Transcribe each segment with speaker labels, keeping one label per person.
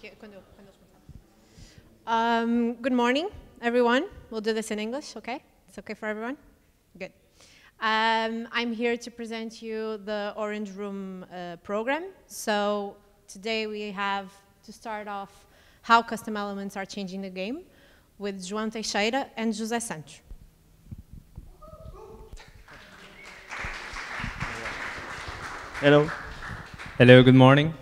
Speaker 1: que quando eu, quando eles começaram. Um, good morning, everyone. We'll do this in English, okay? It's okay for everyone? Good. Um, I'm here to present you the Orange Room uh, program. So today we have to start off how custom elements are changing the game with João Teixeira and José Santos.
Speaker 2: Hello.
Speaker 3: Hello, good morning.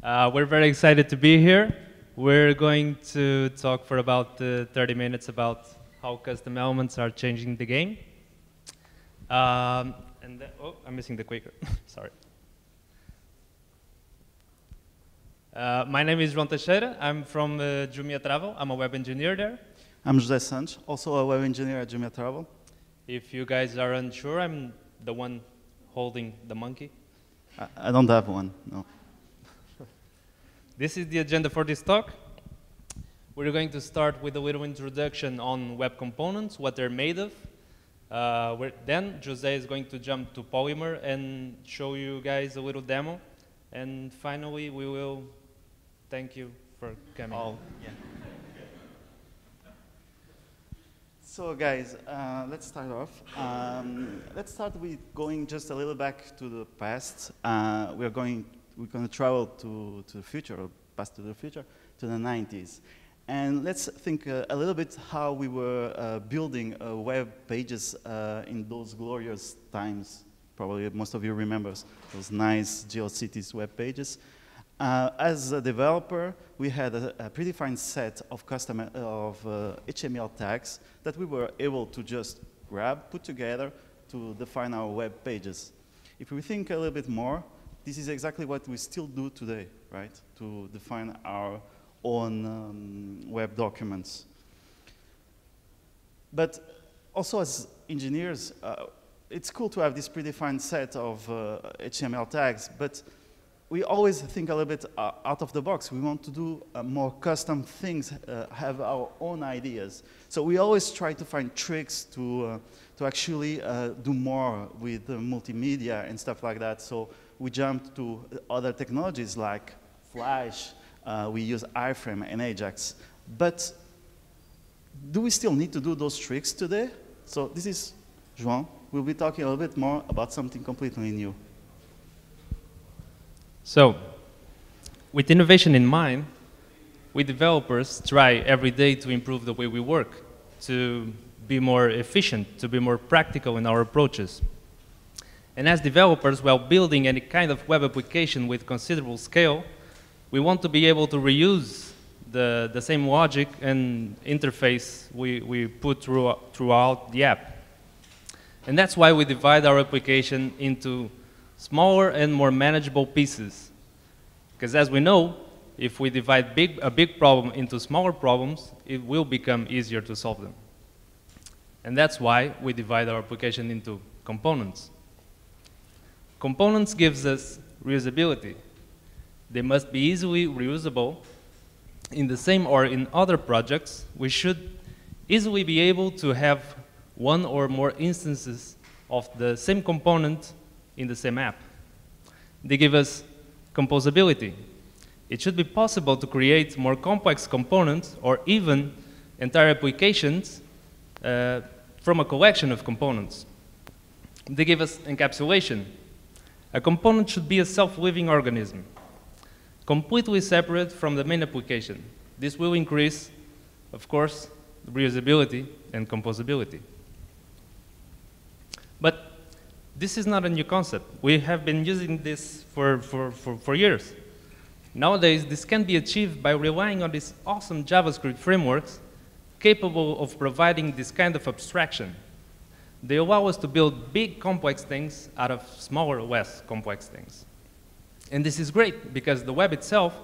Speaker 3: Uh, we're very excited to be here. We're going to talk for about uh, 30 minutes about how custom elements are changing the game. Um, and then, oh, I'm missing the clicker. Sorry. Uh, my name is João Teixeira. I'm from uh, Jumia Travel. I'm a web engineer there.
Speaker 2: I'm José Santos, also a web engineer at Jumia Travel.
Speaker 3: If you guys are unsure, I'm the one holding the monkey.
Speaker 2: I, I don't have one, no.
Speaker 3: This is the agenda for this talk. We're going to start with a little introduction on web components, what they're made of. Uh, then Jose is going to jump to Polymer and show you guys a little demo. And finally, we will thank you for coming.
Speaker 2: All, yeah. So guys, uh, let's start off. Um, let's start with going just a little back to the past. Uh, we're going, we're going to travel to, to the future, or past to the future, to the 90s. And let's think uh, a little bit how we were uh, building uh, web pages uh, in those glorious times. Probably most of you remember those nice GeoCities web pages. Uh, as a developer, we had a, a predefined set of custom of uh, HTML tags that we were able to just grab, put together to define our web pages. If we think a little bit more, this is exactly what we still do today, right? To define our own um, web documents. But also as engineers, uh, it's cool to have this predefined set of uh, HTML tags, but we always think a little bit uh, out of the box. We want to do uh, more custom things, uh, have our own ideas. So we always try to find tricks to, uh, to actually uh, do more with multimedia and stuff like that. So we jumped to other technologies like Flash, uh, we use iframe and Ajax. But do we still need to do those tricks today? So this is João. We'll be talking a little bit more about something completely new.
Speaker 3: So, with innovation in mind, we developers try every day to improve the way we work, to be more efficient, to be more practical in our approaches. And as developers, while building any kind of web application with considerable scale, we want to be able to reuse the, the same logic and interface we, we put through, throughout the app. And that's why we divide our application into smaller and more manageable pieces. Because as we know, if we divide big, a big problem into smaller problems, it will become easier to solve them. And that's why we divide our application into components. Components gives us reusability. They must be easily reusable. In the same or in other projects, we should easily be able to have one or more instances of the same component in the same app. They give us composability. It should be possible to create more complex components or even entire applications uh, from a collection of components. They give us encapsulation. A component should be a self-living organism, completely separate from the main application. This will increase, of course, reusability and composability. But this is not a new concept. We have been using this for, for, for, for years. Nowadays, this can be achieved by relying on these awesome JavaScript frameworks capable of providing this kind of abstraction. They allow us to build big complex things out of smaller, less complex things. And this is great because the web itself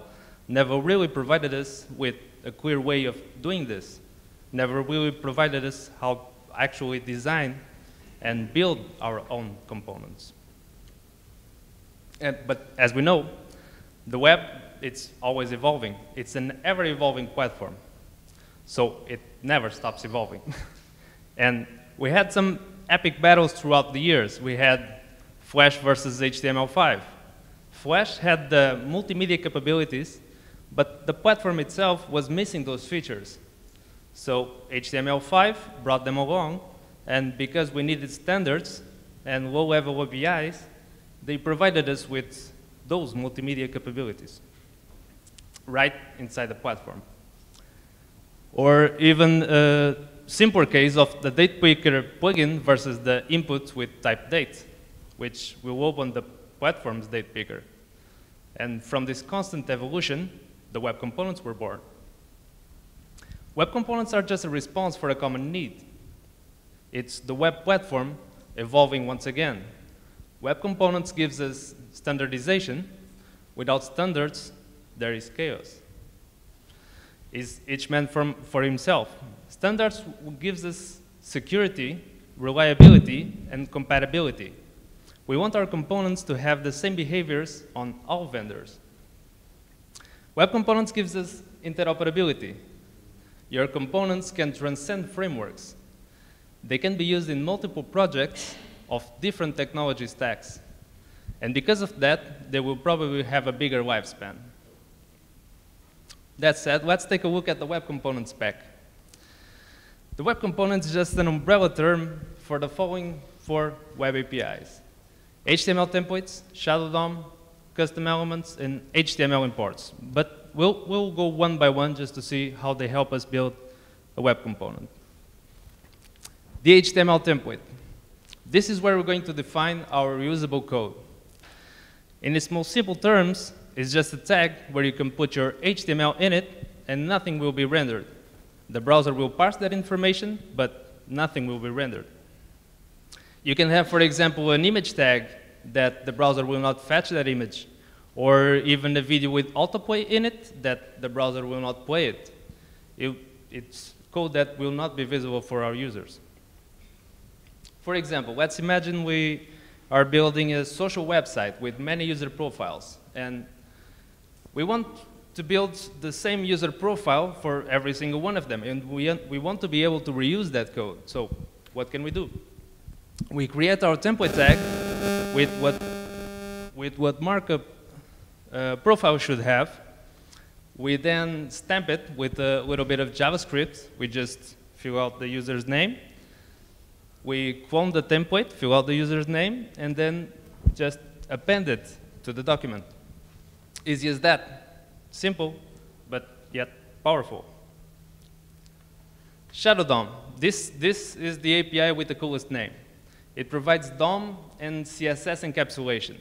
Speaker 3: never really provided us with a clear way of doing this, never really provided us how actually design and build our own components. And, but as we know, the web, it's always evolving. It's an ever-evolving platform. So it never stops evolving. and we had some epic battles throughout the years. We had Flash versus HTML5. Flash had the multimedia capabilities, but the platform itself was missing those features. So HTML5 brought them along, and because we needed standards and low-level APIs, they provided us with those multimedia capabilities right inside the platform. Or even a simpler case of the date picker plugin versus the input with type date, which will open the platform's date picker. And from this constant evolution, the web components were born. Web components are just a response for a common need. It's the web platform evolving once again. Web components gives us standardization. Without standards, there is chaos. Is each man from, for himself. Standards gives us security, reliability, and compatibility. We want our components to have the same behaviors on all vendors. Web components gives us interoperability. Your components can transcend frameworks. They can be used in multiple projects of different technology stacks. And because of that, they will probably have a bigger lifespan. That said, let's take a look at the web component spec. The web component is just an umbrella term for the following four web APIs. HTML templates, Shadow DOM, custom elements, and HTML imports. But we'll, we'll go one by one just to see how they help us build a web component. The HTML template. This is where we're going to define our reusable code. In its most simple terms, it's just a tag where you can put your HTML in it and nothing will be rendered. The browser will parse that information, but nothing will be rendered. You can have, for example, an image tag that the browser will not fetch that image, or even a video with autoplay in it that the browser will not play it. it. It's code that will not be visible for our users. For example, let's imagine we are building a social website with many user profiles, and we want to build the same user profile for every single one of them, and we, we want to be able to reuse that code. So what can we do? We create our template tag with what, with what markup uh, profile should have. We then stamp it with a little bit of JavaScript. We just fill out the user's name. We clone the template, fill out the user's name, and then just append it to the document. Easy as that. Simple, but yet powerful. Shadow DOM. This, this is the API with the coolest name. It provides DOM and CSS encapsulation.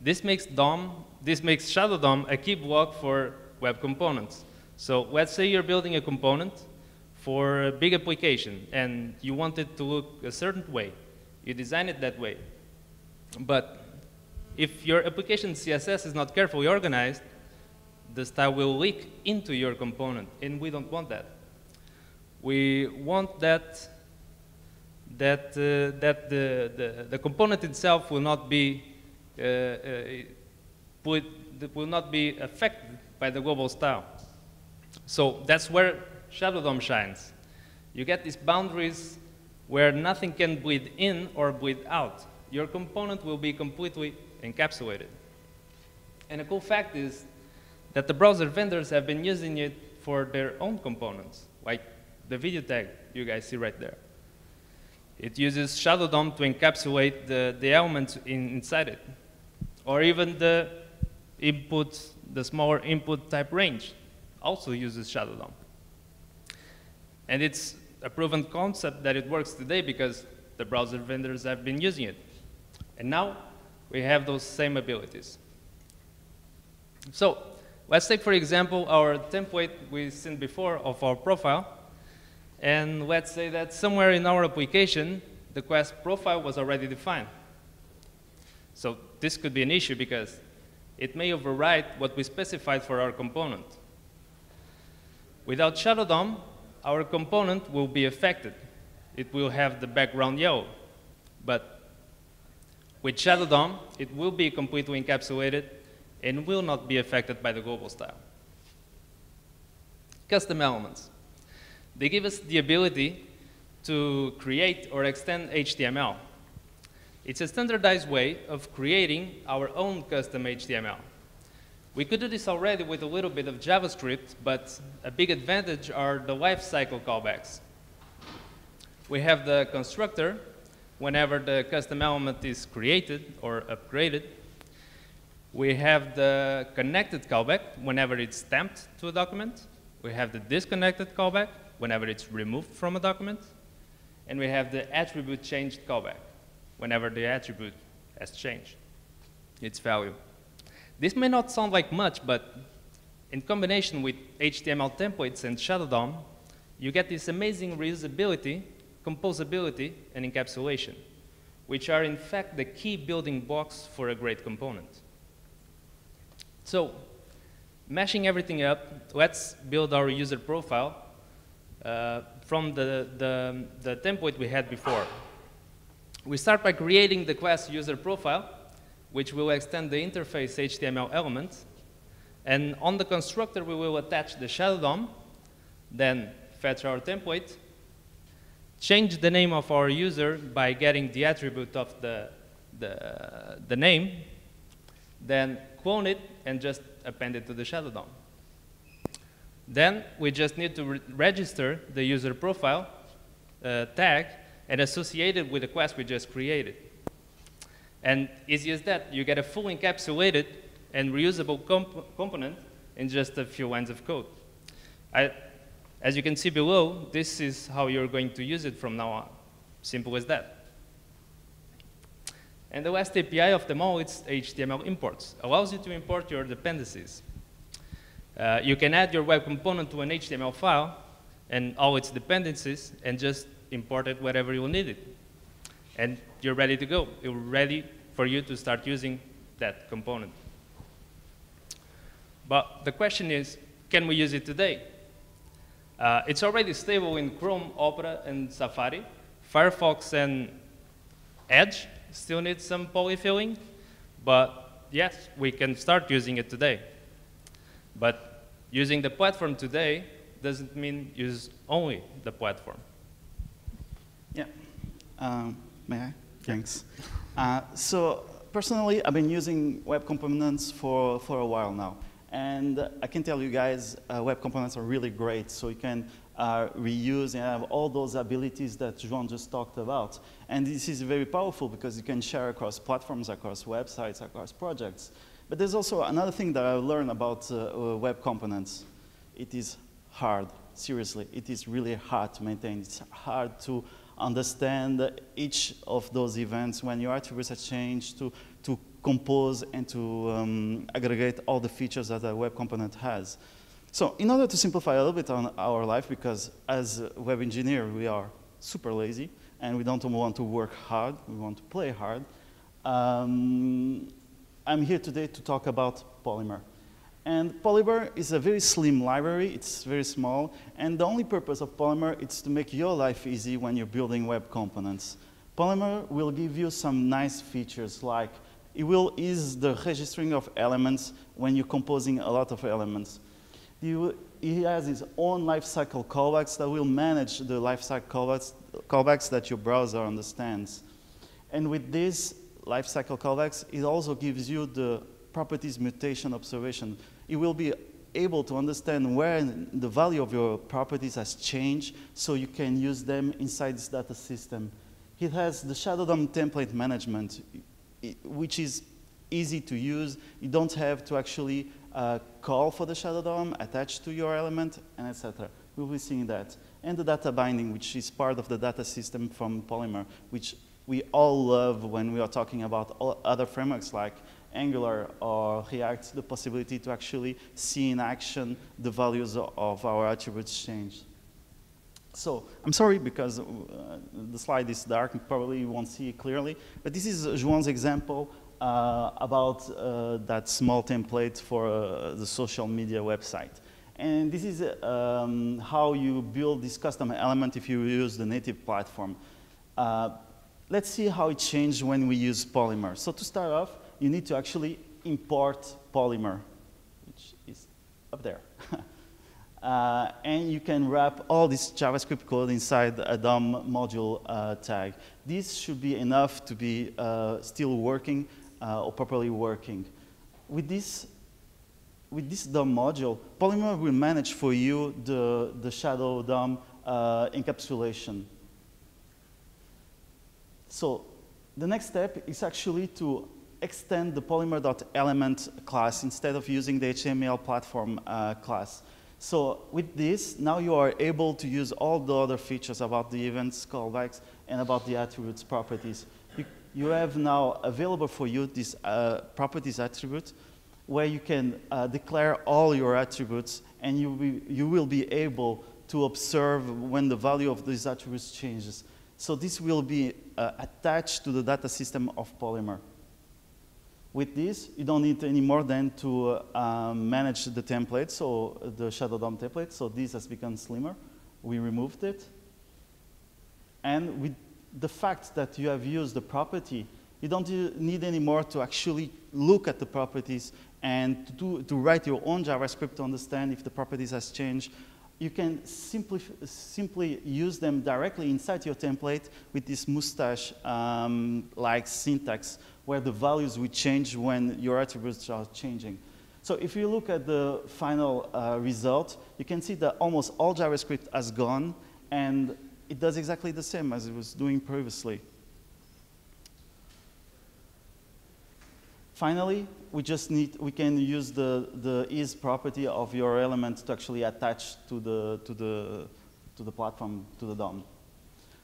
Speaker 3: This makes DOM, this makes Shadow DOM a key block for web components. So let's say you're building a component for a big application and you want it to look a certain way. You design it that way. But if your application CSS is not carefully organized, the style will leak into your component, and we don't want that. We want that that uh, that the, the, the component itself will not be uh, uh, put, will not be affected by the global style. So that's where Shadow DOM shines. You get these boundaries where nothing can bleed in or bleed out. Your component will be completely encapsulated. And a cool fact is that the browser vendors have been using it for their own components, like the video tag you guys see right there. It uses Shadow DOM to encapsulate the, the elements in, inside it, or even the input, the smaller input type range also uses Shadow DOM. And it's a proven concept that it works today because the browser vendors have been using it. And now we have those same abilities. So let's take, for example, our template we've seen before of our profile. And let's say that somewhere in our application, the Quest profile was already defined. So this could be an issue because it may override what we specified for our component. Without Shadow DOM, our component will be affected. It will have the background yellow. But with Shadow DOM, it will be completely encapsulated and will not be affected by the global style. Custom elements. They give us the ability to create or extend HTML. It's a standardized way of creating our own custom HTML. We could do this already with a little bit of JavaScript, but a big advantage are the lifecycle callbacks. We have the constructor whenever the custom element is created or upgraded. We have the connected callback whenever it's stamped to a document. We have the disconnected callback whenever it's removed from a document. And we have the attribute changed callback whenever the attribute has changed its value. This may not sound like much, but in combination with HTML templates and Shadow DOM, you get this amazing reusability, composability, and encapsulation, which are in fact the key building blocks for a great component. So, mashing everything up, let's build our user profile uh, from the, the, the template we had before. We start by creating the class user profile, which will extend the interface HTML element. And on the constructor, we will attach the shadow DOM, then fetch our template, change the name of our user by getting the attribute of the, the, the name, then clone it and just append it to the shadow DOM. Then we just need to re register the user profile uh, tag and associate it with the class we just created. And easy as that, you get a full encapsulated and reusable comp component in just a few lines of code. I, as you can see below, this is how you're going to use it from now on. Simple as that. And the last API of them all is HTML imports. Allows you to import your dependencies. Uh, you can add your web component to an HTML file and all its dependencies and just import it wherever you need it. And you're ready to go. You're ready for you to start using that component. But the question is, can we use it today? Uh, it's already stable in Chrome, Opera, and Safari. Firefox and Edge still need some polyfilling, but yes, we can start using it today. But using the platform today doesn't mean use only the platform.
Speaker 2: Yeah. Um, may I? Thanks. Uh, so personally, I've been using web components for, for a while now. And I can tell you guys, uh, web components are really great. So you can uh, reuse and have all those abilities that João just talked about. And this is very powerful because you can share across platforms, across websites, across projects. But there's also another thing that I learned about uh, uh, web components. It is hard, seriously. It is really hard to maintain. It's hard to understand each of those events when your attributes have changed, to, to compose and to um, aggregate all the features that a web component has. So in order to simplify a little bit on our life, because as a web engineer, we are super lazy, and we don't want to work hard, we want to play hard, um, I'm here today to talk about Polymer. And Polymer is a very slim library, it's very small, and the only purpose of Polymer is to make your life easy when you're building web components. Polymer will give you some nice features like it will ease the registering of elements when you're composing a lot of elements. He has his own lifecycle callbacks that will manage the lifecycle callbacks, callbacks that your browser understands. And with these lifecycle callbacks, it also gives you the properties mutation observation. You will be able to understand where the value of your properties has changed so you can use them inside this data system. It has the Shadow DOM template management, which is easy to use. You don't have to actually uh, call for the Shadow DOM, attached to your element, and etc. We'll be seeing that. And the data binding, which is part of the data system from Polymer, which we all love when we are talking about other frameworks like Angular or React, the possibility to actually see in action the values of our attributes change. So I'm sorry because uh, the slide is dark, and probably you won't see it clearly, but this is João's example uh, about uh, that small template for uh, the social media website. And this is um, how you build this custom element if you use the native platform. Uh, let's see how it changed when we use Polymer. So to start off, you need to actually import Polymer, which is up there. uh, and you can wrap all this JavaScript code inside a DOM module uh, tag. This should be enough to be uh, still working uh, or properly working. With this, with this DOM module, Polymer will manage for you the, the shadow DOM uh, encapsulation. So the next step is actually to extend the polymer.element class instead of using the HTML platform uh, class. So with this, now you are able to use all the other features about the events, callbacks, and about the attributes properties. You, you have now available for you this uh, properties attribute where you can uh, declare all your attributes and you, be, you will be able to observe when the value of these attributes changes. So this will be uh, attached to the data system of Polymer. With this, you don't need any more than to uh, manage the template, so the Shadow DOM template. So this has become slimmer. We removed it. And with the fact that you have used the property, you don't need anymore to actually look at the properties and to, do, to write your own JavaScript to understand if the properties has changed. You can simply, simply use them directly inside your template with this mustache-like um, syntax where the values will change when your attributes are changing. So if you look at the final uh, result, you can see that almost all JavaScript has gone, and it does exactly the same as it was doing previously. Finally, we just need, we can use the, the is property of your element to actually attach to the, to the, to the platform, to the DOM.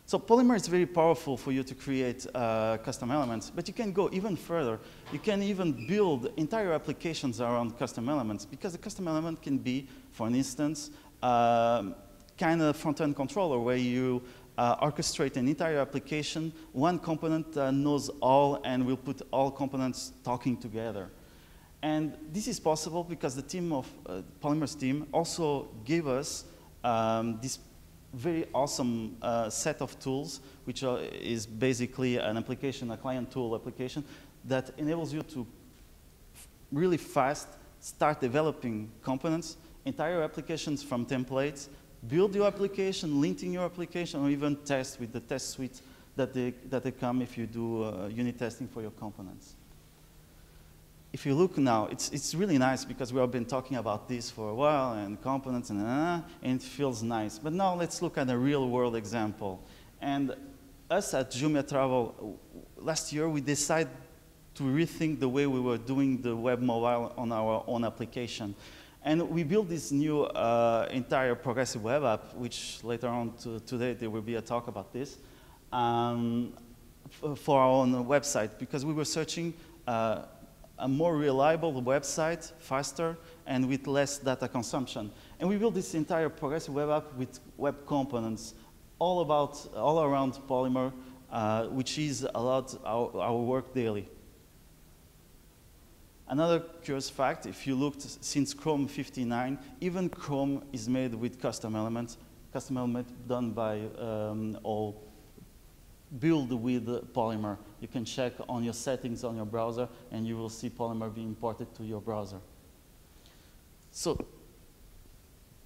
Speaker 2: So Polymer is very powerful for you to create uh, custom elements, but you can go even further. You can even build entire applications around custom elements because a custom element can be, for instance, um, kind of front-end controller where you uh, orchestrate an entire application. One component uh, knows all and will put all components talking together. And this is possible because the team of uh, Polymer's team also gave us um, this very awesome uh, set of tools, which are, is basically an application, a client tool application that enables you to really fast start developing components, entire applications from templates, build your application, linting your application, or even test with the test suite that they, that they come if you do uh, unit testing for your components. If you look now, it's, it's really nice because we have been talking about this for a while and components and, uh, and it feels nice. But now let's look at a real world example. And us at Jumia Travel, last year we decided to rethink the way we were doing the web mobile on our own application. And we built this new uh, entire progressive web app, which later on to, today there will be a talk about this, um, for our own website, because we were searching uh, a more reliable website, faster, and with less data consumption. And we built this entire progressive web app with web components, all about, all around Polymer, uh, which is a lot our, our work daily. Another curious fact, if you looked since Chrome 59, even Chrome is made with custom elements, custom element done by um, all build with Polymer. You can check on your settings on your browser and you will see Polymer being imported to your browser. So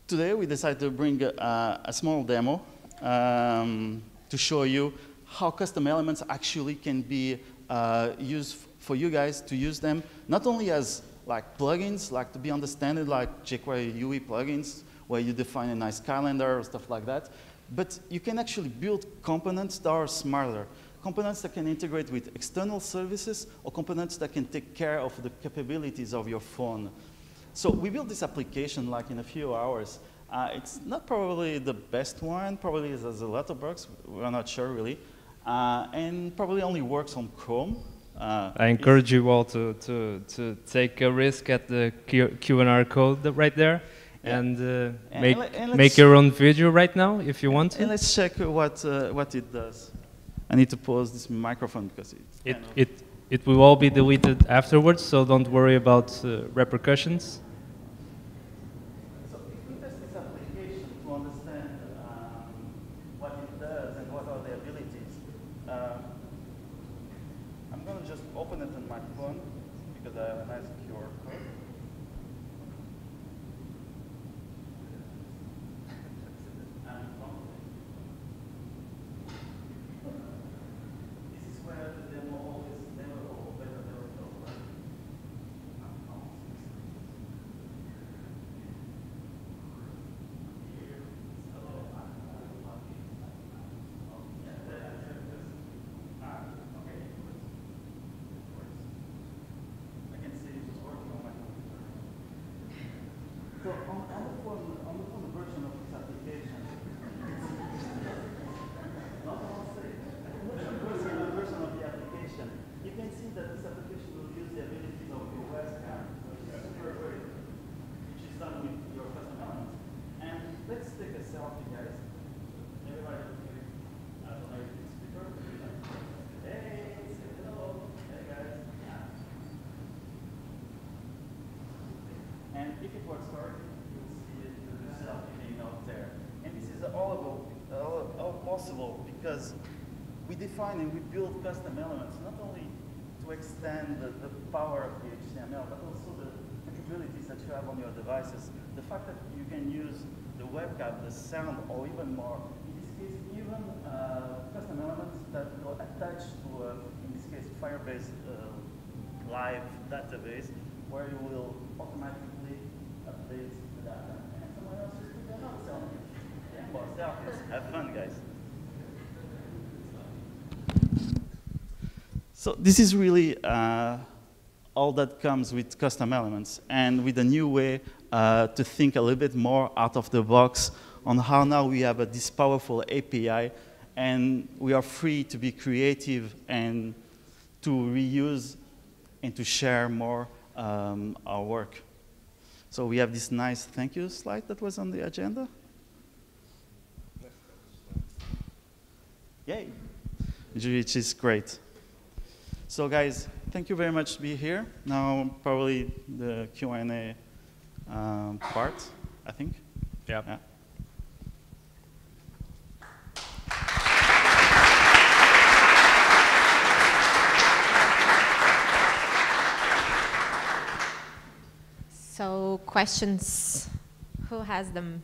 Speaker 2: today we decided to bring a, a small demo um, to show you how custom elements actually can be uh, used for you guys to use them, not only as like plugins, like to be understood like jQuery UI plugins, where you define a nice calendar or stuff like that, but you can actually build components that are smarter. Components that can integrate with external services or components that can take care of the capabilities of your phone. So we built this application like in a few hours. Uh, it's not probably the best one, probably has a lot of bugs, we're not sure really. Uh, and probably only works on Chrome.
Speaker 3: Uh, I encourage you all to, to, to take a risk at the Q, QR code right there. And, uh, and make, and make your own video right now if you want to.
Speaker 2: And let's check what, uh, what it does. I need to pause this microphone because
Speaker 3: it, it, it will all be deleted afterwards, so don't worry about uh, repercussions.
Speaker 2: Because we define and we build custom elements not only to extend the, the power of the HTML, but also the capabilities that you have on your devices. The fact that you can use the webcam, the sound, or even more. In this case, even uh, custom elements that will attached to, a, in this case, Firebase uh, live database where you will automatically update the data. And someone else another selfie. Yeah, more. Have fun, guys. So this is really uh, all that comes with custom elements and with a new way uh, to think a little bit more out of the box on how now we have a, this powerful API and we are free to be creative and to reuse and to share more um, our work. So we have this nice thank you slide that was on the agenda. Yay, which is great. So guys, thank you very much to be here. Now probably the Q&A um, part, I think.
Speaker 3: Yeah.
Speaker 2: Yeah.
Speaker 1: So questions, who has them?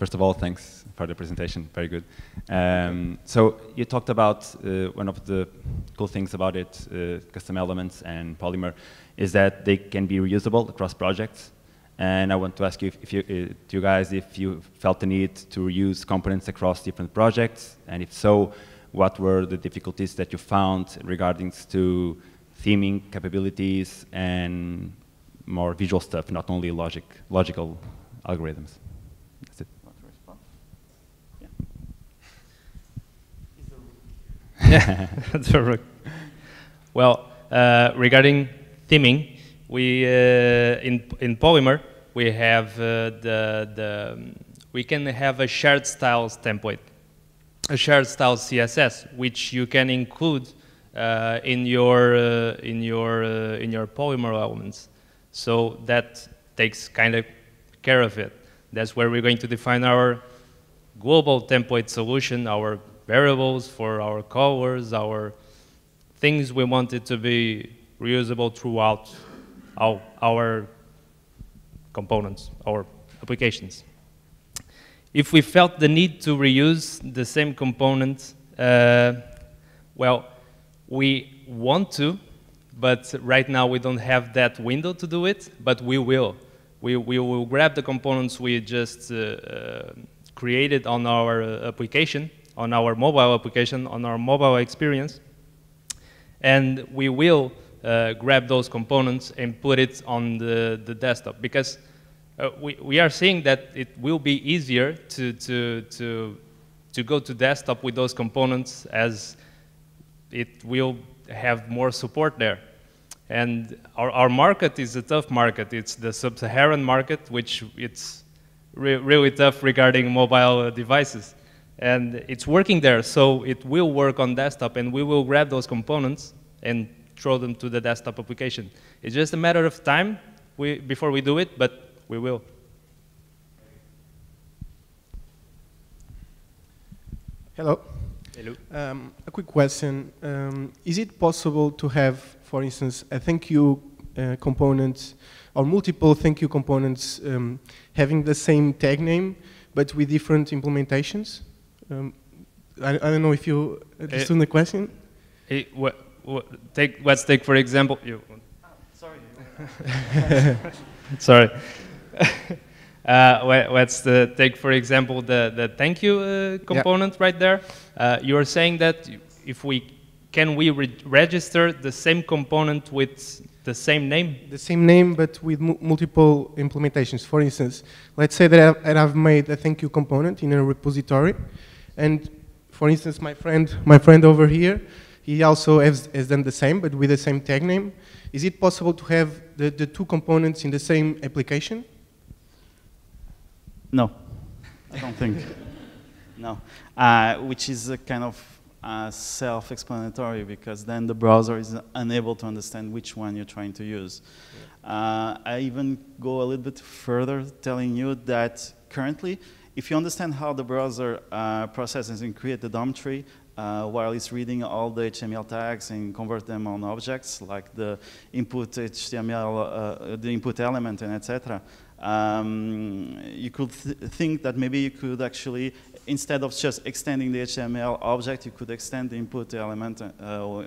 Speaker 4: First of all, thanks for the presentation. Very good. Um, so you talked about uh, one of the cool things about it, uh, custom elements and Polymer, is that they can be reusable across projects. And I want to ask you, if, you, uh, you guys, if you felt the need to reuse components across different projects, and if so, what were the difficulties that you found regarding to theming capabilities and more visual stuff, not only logic, logical algorithms. That's it.
Speaker 2: Want to respond? Yeah.
Speaker 3: Yeah, that's perfect. Well, uh, regarding theming, we uh, in in Polymer we have uh, the the we can have a shared styles template, a shared styles CSS, which you can include uh, in your uh, in your uh, in your Polymer elements. So that takes kind of care of it. That's where we're going to define our global template solution, our variables for our colors, our things we wanted to be reusable throughout our, our components, our applications. If we felt the need to reuse the same component, uh, well, we want to, but right now we don't have that window to do it, but we will. We, we will grab the components we just uh, uh, created on our uh, application, on our mobile application, on our mobile experience, and we will uh, grab those components and put it on the, the desktop because uh, we, we are seeing that it will be easier to, to, to, to go to desktop with those components as it will have more support there. And our, our market is a tough market. It's the sub-Saharan market, which it's re really tough regarding mobile devices. And it's working there, so it will work on desktop, and we will grab those components and throw them to the desktop application. It's just a matter of time we, before we do it, but we will.
Speaker 5: Hello.
Speaker 3: Hello.
Speaker 5: Um, a quick question. Um, is it possible to have, for instance, a thank you uh, component or multiple thank you components um, having the same tag name but with different implementations? Um, I, I, don't know if you understood the question.
Speaker 3: Hey, what, what, take, let's take, for example, you.
Speaker 2: Sorry.
Speaker 3: Sorry. Uh, let's uh, take, for example, the, the thank you uh, component yeah. right there. Uh, you are saying that if we can we re register the same component with the same name?
Speaker 5: The same name, but with mu multiple implementations. For instance, let's say that I've, that I've made a thank you component in a repository, and for instance, my friend, my friend over here, he also has, has done the same, but with the same tag name. Is it possible to have the, the two components in the same application?
Speaker 2: No, I don't think. No, uh, which is a kind of uh, self-explanatory because then the browser is unable to understand which one you're trying to use. Uh, I even go a little bit further telling you that currently, if you understand how the browser uh, processes and create the DOM tree, uh, while it's reading all the HTML tags and convert them on objects like the input HTML, uh, the input element and etc. Um, you could th think that maybe you could actually instead of just extending the HTML object, you could extend the input element uh, or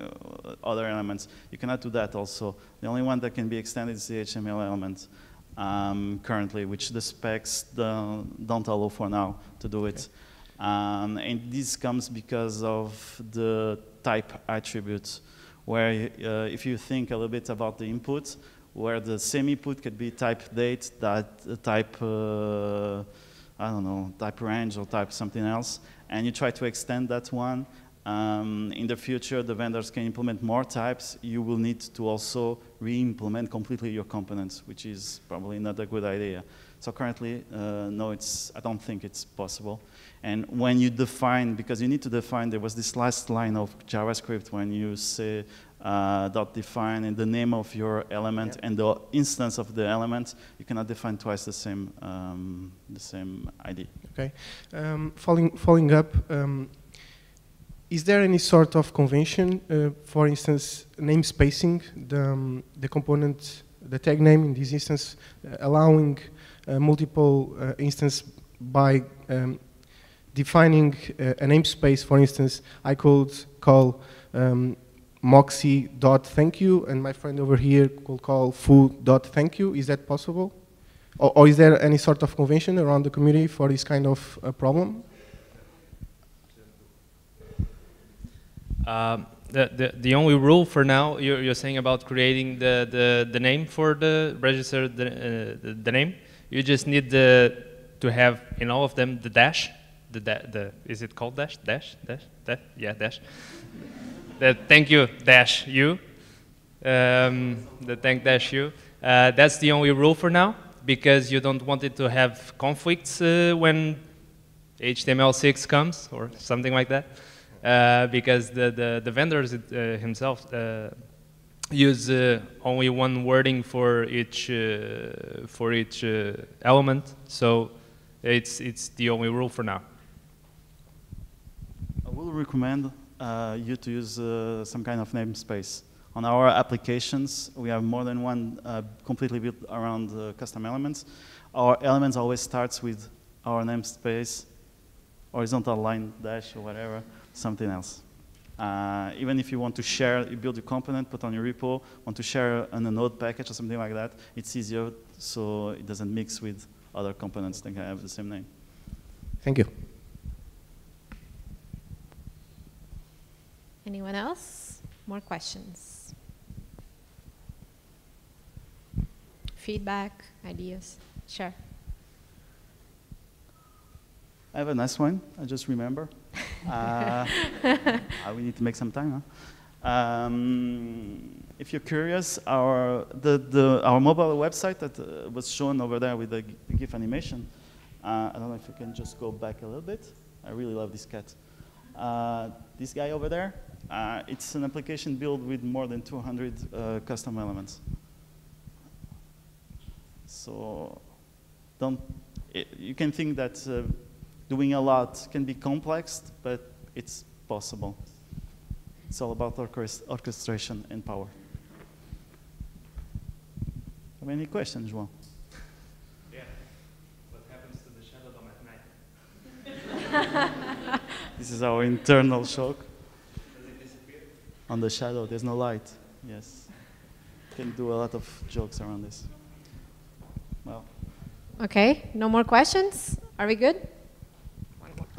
Speaker 2: other elements. You cannot do that also. The only one that can be extended is the HTML element um, currently, which the specs don't allow for now to do it. Um, and this comes because of the type attributes, where uh, if you think a little bit about the input, where the same input could be type date, that uh, type uh, I don't know, type range or type something else, and you try to extend that one, um, in the future, the vendors can implement more types. You will need to also re-implement completely your components, which is probably not a good idea. So currently, uh, no, it's, I don't think it's possible. And when you define, because you need to define, there was this last line of JavaScript when you say uh, dot define and the name of your element yeah. and the instance of the element, you cannot define twice the same um, the same ID.
Speaker 5: Okay. Um, following following up, um, is there any sort of convention, uh, for instance, namespacing the um, the component, the tag name in this instance, uh, allowing uh, multiple uh, instance by um, defining uh, a namespace, for instance, I could call um, moxie thank you, and my friend over here could call foo thank you. Is that possible? Or, or, is there any sort of convention around the community for this kind of uh, problem?
Speaker 3: Um, the, the, the only rule for now, you're, you're saying about creating the, the, the name for the register the, uh, the, the, name, you just need the, to have in all of them the dash, the, da the is it called dash, dash, dash, dash, yeah, dash. The thank you dash you, um, the thank dash you. Uh, that's the only rule for now because you don't want it to have conflicts uh, when HTML6 comes or something like that. Uh, because the, the, the vendors uh, himself uh, use uh, only one wording for each for each element, so it's it's the only rule for now.
Speaker 2: I will recommend uh, you to use uh, some kind of namespace. On our applications, we have more than one uh, completely built around uh, custom elements. Our elements always starts with our namespace, horizontal line dash or whatever, something else. Uh, even if you want to share, you build a component, put on your repo, want to share on a node package or something like that, it's easier so it doesn't mix with other components that have the same name.
Speaker 5: Thank you.
Speaker 1: Anyone else? More questions? Feedback, ideas? Sure.
Speaker 2: I have a nice one. I just remember. uh, we need to make some time. Huh? Um, if you're curious, our the, the our mobile website that uh, was shown over there with the, GIF animation. Uh, I don't know if you can just go back a little bit. I really love this cat. Uh, this guy over there. Uh, it's an application built with more than 200 uh, custom elements. So don't, it, you can think that uh, doing a lot can be complex, but it's possible. It's all about orchestration and power. Have any questions, João?
Speaker 3: Yeah. What happens to the shadow dom
Speaker 2: at night? this is our internal shock on the shadow. There's no light. Yes. Can do a lot of jokes around this. Well.
Speaker 1: Okay. No more questions? Are we good?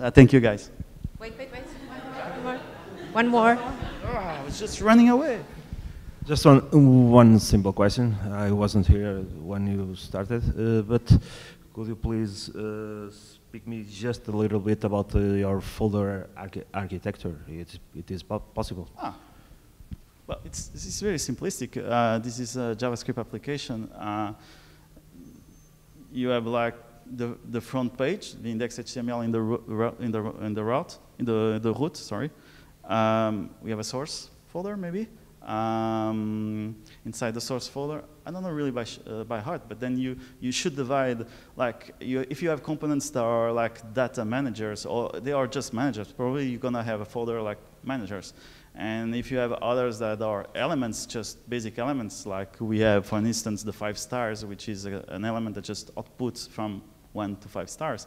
Speaker 2: Uh, thank you, guys.
Speaker 1: Wait, wait, wait. One more. One more.
Speaker 2: Ah, I was just running away.
Speaker 6: Just one, one simple question. I wasn't here when you started, uh, but could you please uh, speak me just a little bit about uh, your folder archi architecture? It, it is po possible.
Speaker 2: Ah, well, it's, this is very simplistic. Uh, this is a JavaScript application. Uh, you have like the, the front page, the index.html in the, in the, in the route, in the, the root, sorry. Um, we have a source folder, maybe. Um, inside the source folder, I don't know really by, uh, by heart, but then you, you should divide, like, you, if you have components that are like data managers, or they are just managers, probably you're gonna have a folder like managers. And if you have others that are elements, just basic elements, like we have, for instance, the five stars, which is a, an element that just outputs from one to five stars,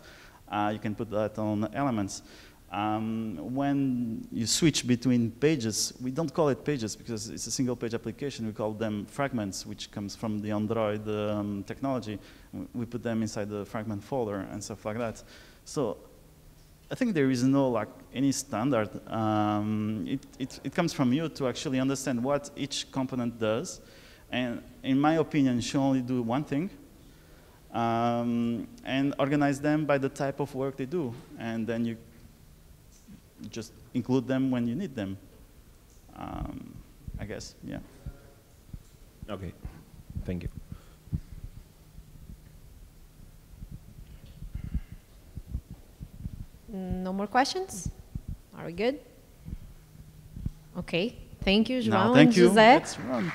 Speaker 2: uh, you can put that on elements. Um, when you switch between pages, we don't call it pages because it's a single page application. We call them fragments, which comes from the Android um, technology. We put them inside the fragment folder and stuff like that. So I think there is no like any standard. Um, it, it, it comes from you to actually understand what each component does. And in my opinion, should only do one thing um, and organize them by the type of work they do. And then you just include them when you need them. Um, I guess, yeah.
Speaker 6: Okay, thank you.
Speaker 1: No more questions? Are we good? Okay. Thank you, João
Speaker 2: no, thank
Speaker 1: and
Speaker 2: you.
Speaker 1: José.
Speaker 2: Let's run.